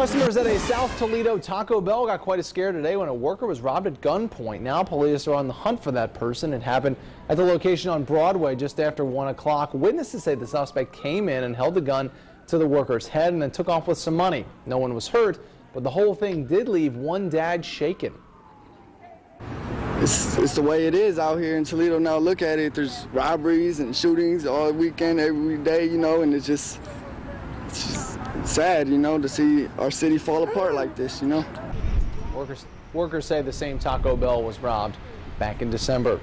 Customers at a South Toledo Taco Bell got quite a scare today when a worker was robbed at gunpoint. Now police are on the hunt for that person. It happened at the location on Broadway just after 1 o'clock. Witnesses say the suspect came in and held the gun to the worker's head and then took off with some money. No one was hurt, but the whole thing did leave one dad shaken. It's, it's the way it is out here in Toledo now. Look at it. There's robberies and shootings all weekend, every day, you know, and it's just, it's just sad, you know, to see our city fall apart like this, you know. Workers, workers say the same Taco Bell was robbed back in December.